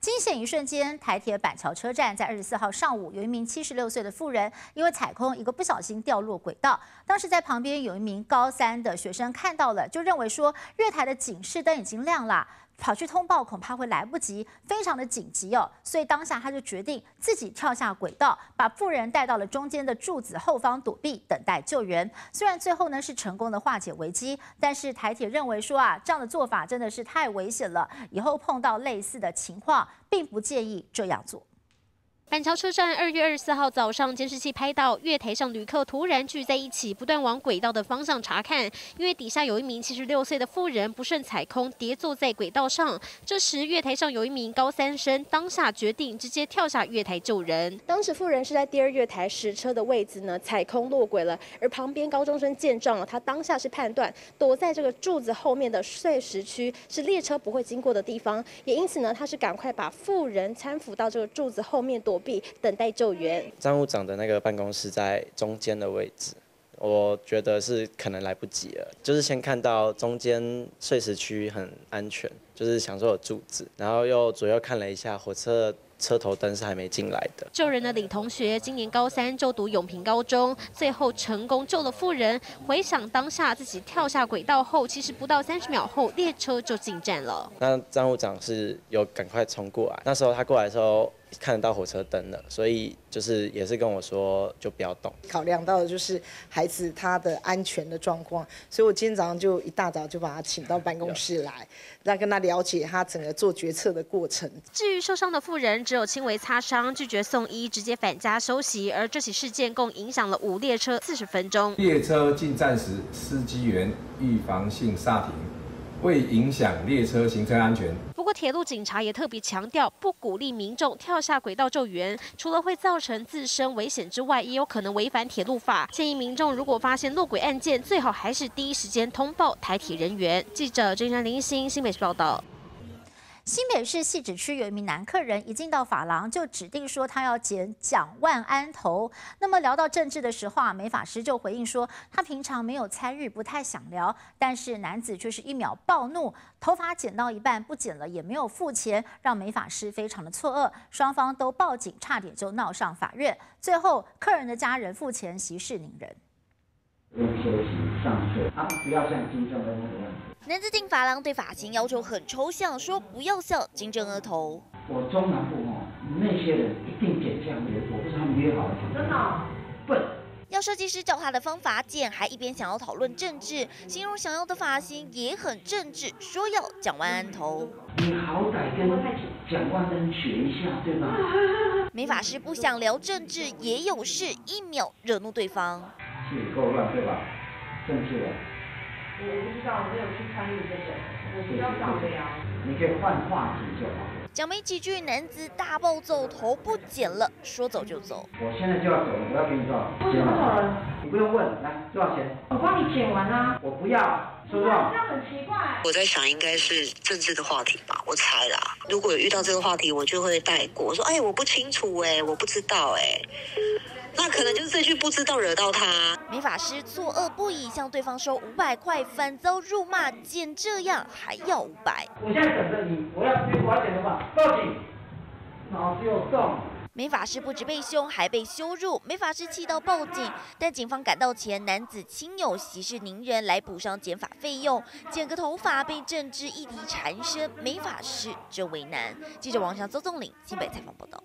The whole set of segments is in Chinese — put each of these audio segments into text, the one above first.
惊险一瞬间，台铁板桥车站在二十四号上午，有一名七十六岁的妇人因为踩空，一个不小心掉落轨道。当时在旁边有一名高三的学生看到了，就认为说月台的警示灯已经亮了。跑去通报，恐怕会来不及，非常的紧急哦，所以当下他就决定自己跳下轨道，把妇人带到了中间的柱子后方躲避，等待救援。虽然最后呢是成功的化解危机，但是台铁认为说啊，这样的做法真的是太危险了，以后碰到类似的情况，并不建议这样做。板桥车站二月二十四号早上，监视器拍到月台上旅客突然聚在一起，不断往轨道的方向查看，因为底下有一名七十六岁的妇人不慎踩空，跌坐在轨道上。这时月台上有一名高三生，当下决定直接跳下月台救人。当时妇人是在第二月台实车的位置呢，踩空落轨了。而旁边高中生见状了，他当下是判断躲在这个柱子后面的碎石区是列车不会经过的地方，也因此呢，他是赶快把妇人搀扶到这个柱子后面躲。等待救援。站务长的那个办公室在中间的位置，我觉得是可能来不及了。就是先看到中间碎石区很安全，就是想说有柱子，然后又左右看了一下火车。车头灯是还没进来的。救人的李同学今年高三，就读永平高中，最后成功救了妇人。回想当下自己跳下轨道后，其实不到三十秒后，列车就进站了。那站务长是有赶快冲过来，那时候他过来的时候看得到火车灯了，所以就是也是跟我说就不要动。考量到的就是孩子他的安全的状况，所以我今天早上就一大早就把他请到办公室来，那跟他了解他整个做决策的过程。至于受伤的妇人。只有轻微擦伤，拒绝送医，直接返家休息。而这起事件共影响了五列车四十分钟。列车进站时，司机员预防性刹停，未影响列车行车安全。不过，铁路警察也特别强调，不鼓励民众跳下轨道救援，除了会造成自身危险之外，也有可能违反铁路法。建议民众如果发现落轨案件，最好还是第一时间通报台铁人员。记者郑山林星新北市报道。新北市汐止区有一名男客人，一进到发廊就指定说他要剪蒋万安头。那么聊到政治的时候啊，美法师就回应说他平常没有参与，不太想聊。但是男子却是一秒暴怒，头发剪到一半不剪了，也没有付钱，让美法师非常的错愕。双方都报警，差点就闹上法院。最后客人的家人付钱息事宁人。休息上课，啊，不要像金正恩那样。男子进发廊对发型要求很抽象，说不要像金正恩头。我中南部哦，那些人一定剪这样子，我不是他们约好的。真的？笨。要设计师照他的方法剪，还一边想要讨论政治，形容想要的发型也很政治，说要蒋万安头。你好歹跟蒋万安学一下，对吧？美发师不想聊政治，也有事，一秒惹怒对方。是够乱对吧？政治的。我不知道，我没有去参与这个，我是要找的呀。你可以换话题就好。讲没几句，男子大暴揍，头不剪了，说走就走。我现在就要走了，我要给你多少？为什么走了？你不用问，来多少钱？我帮你剪完啊。我不要，收到。这样很奇怪。我在想，应该是政治的话题吧，我猜啦。如果有遇到这个话题，我就会带过，我说，哎，我不清楚，哎，我不知道，哎。那可能就是这句不知道惹到他。美法师错愕不已，向对方收五百块，反遭辱骂，剪这样还要五百。我现在等着你，我要我要剪头发，报警，脑子有洞。美法师不止被凶，还被羞辱，美法师气到报警，但警方赶到前，男子亲友息事宁人，来补上剪发费用。剪个头发被政治议题缠身，美法师真为难。记者王翔、邹纵岭新北采访报道。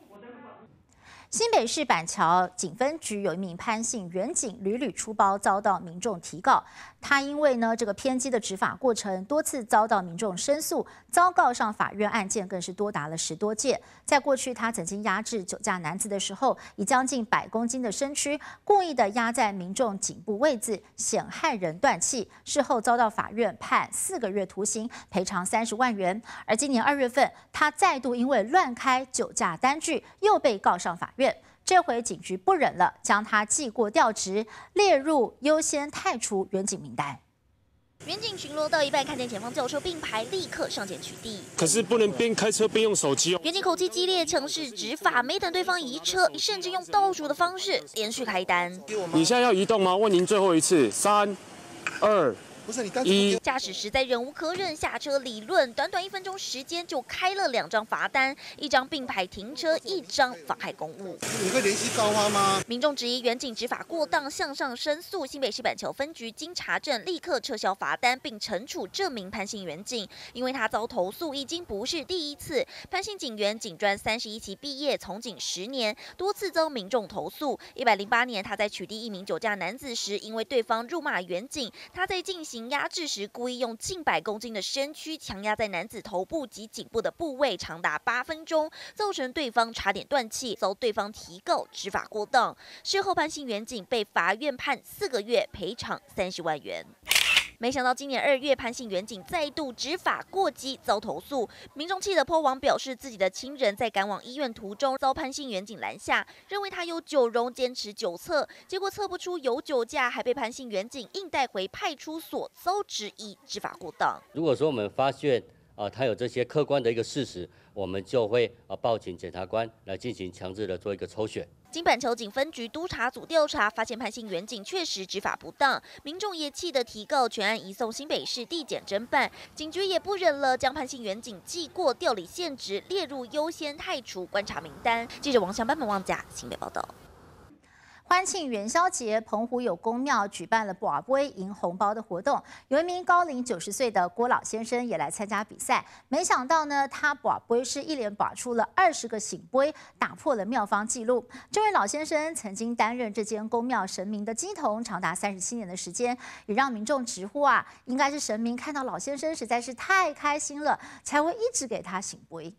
新北市板桥警分局有一名潘姓员警屡屡出包，遭到民众提告。他因为呢这个偏激的执法过程，多次遭到民众申诉，遭告上法院，案件更是多达了十多件。在过去，他曾经压制酒驾男子的时候，以将近百公斤的身躯故意的压在民众颈部位置，险害人断气。事后遭到法院判四个月徒刑，赔偿三十万元。而今年二月份，他再度因为乱开酒驾单据，又被告上法院。这回警局不忍了，将他记过调职，列入优先汰除远警名单。远警巡逻到一半，看见前方轿车并排，立刻上前取缔。可是不能边开车边用手机哦。远警口气激烈，强势执法，没等对方移车，甚至用倒数的方式连续开单。你现在要移动吗？问您最后一次，三、二。不是你单纯驾驶实在忍无可忍下车理论，短短一分钟时间就开了两张罚单，一张并排停车，一张妨害公务。你会联系高花吗？民众质疑远景执法过当，向上申诉。新北市板桥分局经查证，立刻撤销罚单，并惩处这名潘姓远景，因为他遭投诉已经不是第一次。潘姓警员警专三十一期毕业，从警十年，多次遭民众投诉。一百零八年，他在取缔一名酒驾男子时，因为对方辱骂远景，他在进行压制时，故意用近百公斤的身躯强压在男子头部及颈部的部位，长达八分钟，造成对方差点断气，遭对方提告执法过当。事后，潘姓远警被法院判四个月，赔偿三十万元。没想到今年二月，潘姓远警再度执法过激，遭投诉。民众气得破网，表示自己的亲人在赶往医院途中遭潘姓远警拦下，认为他有酒容，坚持酒测，结果测不出有酒驾，还被潘姓远警硬带回派出所，遭质疑执法过当。如果说我们发现啊，他有这些客观的一个事实，我们就会啊报请检察官来进行强制的做一个抽选。金板桥警分局督察组调查，发现潘姓远警确实执法不当，民众也气得提告，全案移送新北市地检侦办。警局也不忍了，将潘姓远警记过、调离现职，列入优先汰除观察名单。记者王祥班、本旺甲新北报道。欢庆元宵节，澎湖有公庙举办了寡杯赢红包的活动，有一名高龄九十岁的郭老先生也来参加比赛。没想到呢，他寡杯是一连把出了二十个醒杯，打破了庙方纪录。这位老先生曾经担任这间公庙神明的鸡童长达三十七年的时间，也让民众直呼啊，应该是神明看到老先生实在是太开心了，才会一直给他醒杯。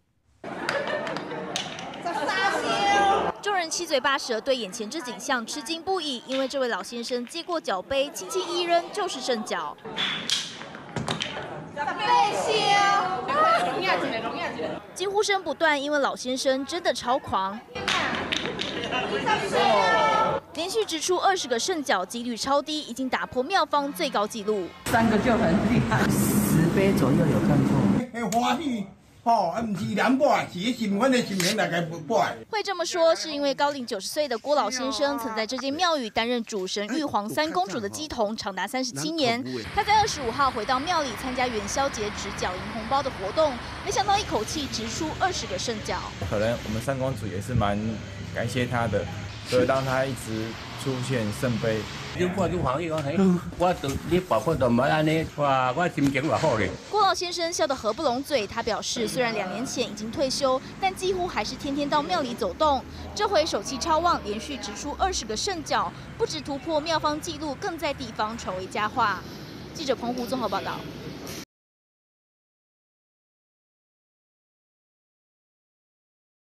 七嘴八舌，对眼前之景象吃惊不已，因为这位老先生接过脚杯，轻轻一扔就是正脚。惊呼声不断，因为老先生真的超狂，连续掷出二十个圣角，几率超低，已经打破妙方最高纪录。三个就很厉害，十杯左右有看过。欢喜。哦，啊，不是人拜，是心愿的心灵来个拜。会这么说，是因为高龄九十岁的郭老先生曾在这间庙宇担任主神玉皇三公主的鸡童，长达三十七年。他在二十五号回到庙里参加元宵节直角赢红包的活动，没想到一口气掷出二十个圣角。可能我们三公主也是蛮感谢他的，所以让他一直出现圣杯。郭老先生笑得合不拢嘴，他表示，虽然两年前已经退休，但几乎还是天天到庙里走动。这回手气超旺，连续掷出二十个圣角，不止突破庙方纪录，更在地方传为佳话。记者澎湖综合报道。